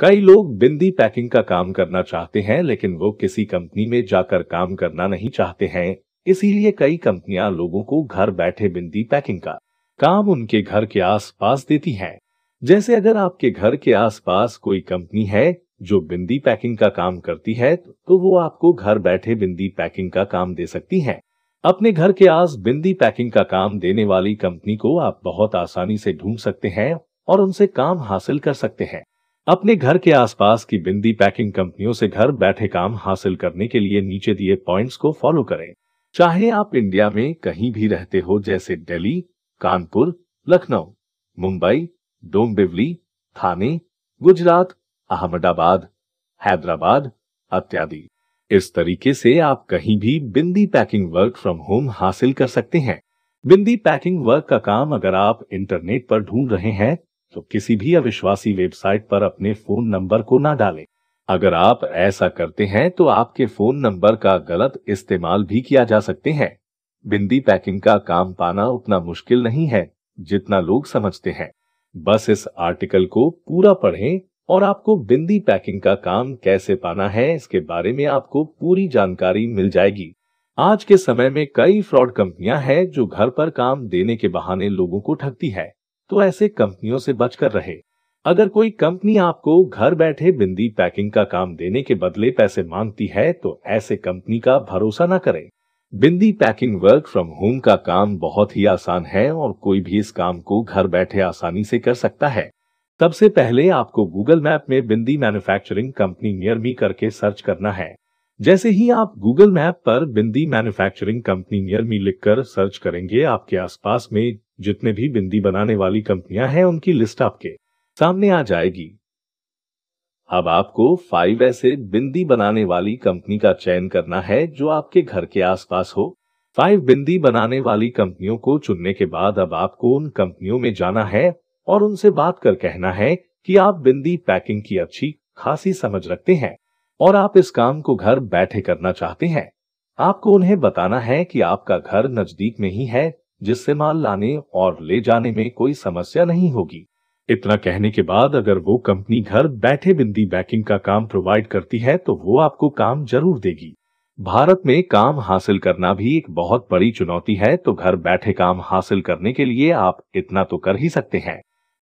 कई लोग बिंदी पैकिंग का काम करना चाहते हैं, लेकिन वो किसी कंपनी में जाकर काम करना नहीं चाहते हैं। इसीलिए कई कंपनियाँ लोगों को घर बैठे बिंदी पैकिंग का काम उनके घर के आसपास देती हैं। जैसे अगर आपके घर के आसपास कोई कंपनी है जो बिंदी पैकिंग का काम करती है तो वो आपको घर बैठे बिंदी पैकिंग का काम दे सकती है। अपने घर के आस बिंदी पैकिंग का काम देने वाली कंपनी को आप बहुत आसानी से ढूंढ सकते हैं और उनसे काम हासिल कर सकते हैं। अपने घर के आसपास की बिंदी पैकिंग कंपनियों से घर बैठे काम हासिल करने के लिए नीचे दिए पॉइंट्स को फॉलो करें। चाहे आप इंडिया में कहीं भी रहते हो, जैसे दिल्ली, कानपुर, लखनऊ, मुंबई, डोंबिवली, थाने, गुजरात, अहमदाबाद, हैदराबाद इत्यादि। इस तरीके से आप कहीं भी bindi packing work from home हासिल कर सकते हैं। बिंदी पैकिंग वर्क का काम अगर आप इंटरनेट पर ढूंढ रहे हैं तो किसी भी अविश्वासी वेबसाइट पर अपने फ़ोन नंबर को ना डालें। अगर आप ऐसा करते हैं तो आपके फ़ोन नंबर का गलत इस्तेमाल भी किया जा सकते हैं। बिंदी पैकिंग का काम पाना उतना मुश्किल नहीं है, जितना लोग समझते हैं। बस इस आर्टिकल को पूरा पढ़ें और आपको बिंदी पैकिंग का काम कैसे पाना है, इसके बारे में आपको पूरी जानकारी मिल जाएगी। आज के समय में कई फ्रॉड कंपनियाँ हैं जो घर पर काम देने के बहाने लोगों को ठगती है। तो ऐसे कंपनियों से बचकर रहे। अगर कोई कंपनी आपको घर बैठे बिंदी पैकिंग का काम देने के बदले पैसे मांगती है तो ऐसे कंपनी का भरोसा न करें। Bindi packing work from home का काम बहुत ही आसान है और कोई भी इस काम को घर बैठे आसानी से कर सकता है। सबसे पहले आपको गूगल मैप में bindi manufacturing company near me करके सर्च करना है। जैसे ही आप गूगल मैप पर bindi manufacturing company near me लिखकर सर्च करेंगे, आपके आसपास में जितने भी बिंदी बनाने वाली कंपनियाँ हैं, उनकी लिस्ट आपके सामने आ जाएगी। अब आपको फाइव ऐसे बिंदी बनाने वाली कंपनी का चयन करना है, जो आपके घर के आसपास हो। फाइव बिंदी बनाने वाली कंपनियों को चुनने के बाद अब आपको उन कंपनियों में जाना है और उनसे बात कर कहना है कि आप बिंदी पैकिंग की अच्छी, खासी समझ रखते हैं और आप इस काम को घर बैठे करना चाहते हैं। आपको उन्हें बताना है कि आपका घर नज़दीक में ही है जिससे माल लाने और ले जाने में कोई समस्या नहीं होगी। इतना कहने के बाद अगर वो कंपनी घर बैठे बिंदी बैकिंग का काम प्रोवाइड करती है तो वो आपको काम ज़रूर देगी। भारत में काम हासिल करना भी एक बहुत बड़ी चुनौती है तो घर बैठे काम हासिल करने के लिए आप इतना तो कर ही सकते हैं।